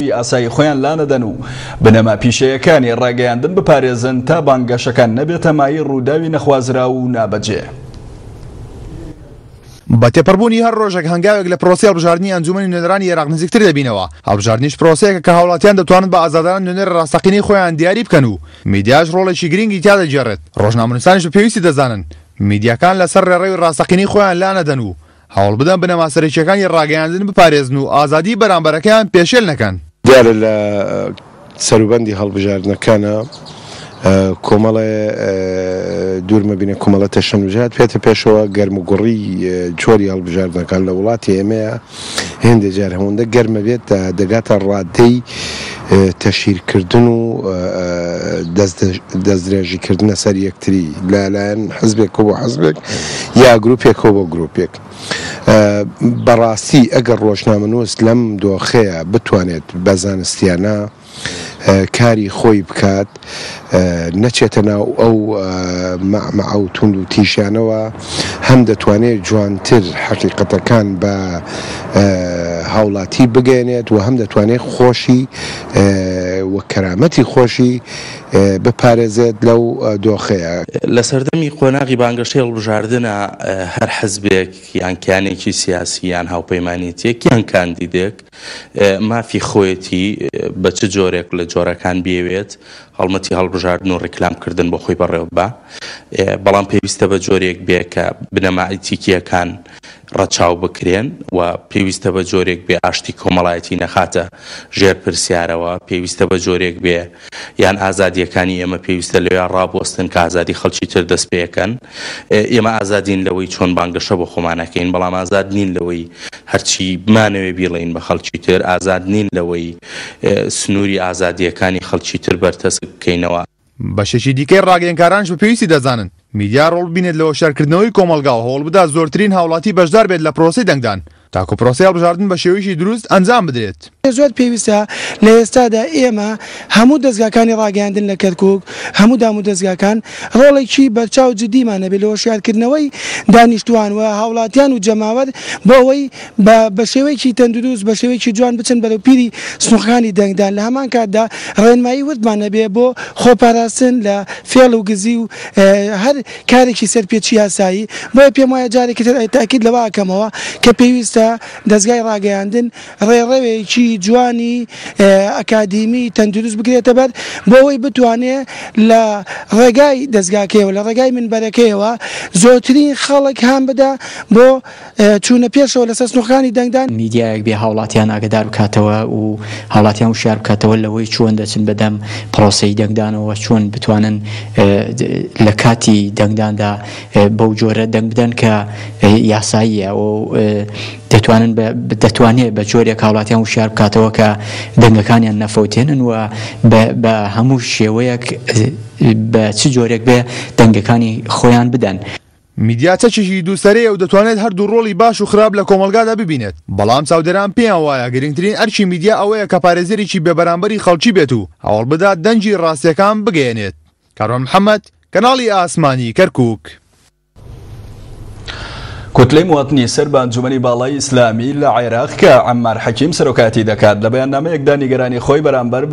بەرگری ئاسایی خۆیان لانەدەن و بنەما پیشەیەکانی ڕاگەیاندن بپارێزن تا بانگەشەکان نەبێتە مایەی ڕووداوی نەخوازراو و نابەجێ. بە تێپەڕبوونی هەر ڕۆژێک هەنگاوێک لە پرۆسەی هەڵبژاردنی ئەنجوومەنی نوێنەرانی ئێراق نزیکتر دەبینەوە، هەڵبژاردنیش پرۆسەیەکە کە هاوڵاتیان دەتوانن بە ئازادانە نوێنەری ڕاستەقینەی خۆیان دیاری بکەن و میدیاش ڕۆڵێکی گرنگی تیا دەگێڕێت، ڕۆژنامەنووسانیش بە پێویستی دەزانن میدیاکان لەسەر ڕێڕەوی ڕاستەقینەی خۆیان لانەدەن و هەوڵبدەن بنەما سەرەکییەکانی ڕاگەیاندن بپارێزن و ئازادیی بەرامبەرەکەیان پێشێل نەکەن. دیارە لە سەروبەندی هەڵبژاردنەکانا کۆمەڵێ دوور مەبینە کومەڵە تەشەنوجات پێتە پێشەوە گەرم و گوڕی چۆری هەڵبژاردنەکان لە وڵاتی ئێمەیە هێندێ جار هەوەندە گەرمە بێت دەگاتە ڕادەی تەشهیرکردن و دەستدرێژیکردنە سەر یەکتری لە لایەن حزبێکەوە بۆ حزبێک یا گروپێکەوە بۆ گروپێک. بەڕاستی ئەگەر ڕۆژنامەنووس لەم دۆخەیە بتوانێت بە زانستیانە کاری خۆی بکات، نەچێتە ناو ئەو مەعمەعە و توند و تیژیانەوە هەم دەتوانێت جوانتر حەقیقەتەکان بە هاوڵاتی بگەێنێت و هەم دەتوانێت خۆشی و کەرامەتی خۆشی بپارێزێت لەو دۆخەیە. لە سەردەمی قۆناغی بانگەشەی هەڵبژاردنا هەر حزبێک یان کیانێکی سیاسی یان هاوپەیمانێتیەک یان کاندیدێک مافی خۆیەتی بە چ جۆرێک لە جۆرەکان بیەوێت هەڵمەتی هەڵبژاردن و ڕیکلامکردن بۆ خۆی بەڕێوەببا، بەڵام پێویستە بە جۆرێک بێ کە بنەما ئیتیکییەکان ڕەچاو بکرێن و پێویستە بە جۆرێک بێ ئاشتی کۆمەڵایەتی نەخاتە ژێر پرسیارەوە، پێویستە بە جۆرێک بێ، یان ئازادییەکانی ئێمە پێویستە لەوێ ڕابوەستن کە ئازادی خەڵکی تر دەست پێکەن. ئێمە ئازادین لەوەی چۆن بانگەشە بۆ خۆمان ئەکەین، بەڵام ئازاد نین لەوەی هەرچی بمانەوێ بیڵێین بە خەڵکی تر، ئازاد نین لەوەی سنووری ئازادییەکانی خەڵکی تر بەرتەسک بکەینەوە. بەشێکی دیکەی ڕاگەیەنکارانیش بە پێویستی دەزانن میدیا ڕۆڵ ببینێت لە هۆشیارکردنەوەی کۆمەڵگا و هەوڵبدات زۆرترین هاوڵاتی بەشدار بێت لە پرۆسەی دەنگدان، تاکو پرۆسەی هەڵبژاردن بە شێوەیەکی دروست ئەنجام بدرێت. زۆر پێویستە لە ئێستادا ئێمە هەموو دەزگاکانی ڕاگەیاندن لە کەرکووک، هەموو دامودەزگاکان ڕۆڵێکی بەرچاو و جدیمان هەبێت لە هۆشیارکردنەوەی دانیشتووان و هاوڵاتیان و جەماوەر بۆ ئەوەی بە بە شێوەیەکی تەندروست، بە شێوەیەکی جوان بچن بەرەو پیری سنووقەکانی دەنگدان، لە هەمان کاتدا ڕێنمایی وردمان هەبێت بۆ خۆپاراستن لە فێڵ و گزی و هەر. کارێکی سەر پێچی یاسایی، بۆیە پێم وایە جارێکی تر تاکید لەوە ئەکەمەوە کە پێویستە دەزگای ڕاگەیاندن ڕێڕەوێکی جوانی ئەکادیمی تەندروست بگرێتە بەر بۆ ئەوەی بتوانێ لە ڕێگای دەزگاکەیەوە لە ڕێگای منبەرەکەیەوە زۆرترین خەڵک هان بدا بۆ چوونە پێشەوە لەسەر سنووڕەکانی دەنگدان. میدیایەک بێ هاوڵاتیان ئاگەدار بکاتەوە و هاوڵاتیان وشیار بکاتەوە لەوەی چۆن دەچن بەدەم پڕۆسەی دەنگدانەوە چۆن بتوانن لە کاتی دەنگداندا بەو جۆرە دەنگ بدەن کە یاساییە و دەتوانن دەتوانێت بە جۆرێک هاوڵاتیان وشیار بکاتەوە کە دەنگەکانیان نەفەوتێنن و بە هەموو شێوەیەک بە چ جۆرێک بێ دەنگەکانی خۆیان بدەن. میدیا چەکێکی دووسەرەیە و دەتوانێت هەردوو ڕۆڵی باش و خراپ لە کۆمەڵگادا ببینێت، بەڵام چاودێران پێیان وایە گرنگترین ئەرکی میدیا ئەوەیە کە پارێزەرێکی بێبەرامبەری خەڵکی بێت و هەوڵبدات دەنگی ڕاستییەکان بگەیەنێت. کاروان محەمەد، کەناڵی ئاسمانی کەرکووک. کوتلەی مواتنی سەر بە ئەنجومەنی باڵای ئیسلامی لە عێراق کە عەمار حەکیم سەرۆکایەتی دەکات لە بەیاننامەیەکدا نیگەرانی خۆی بەرامبەر بە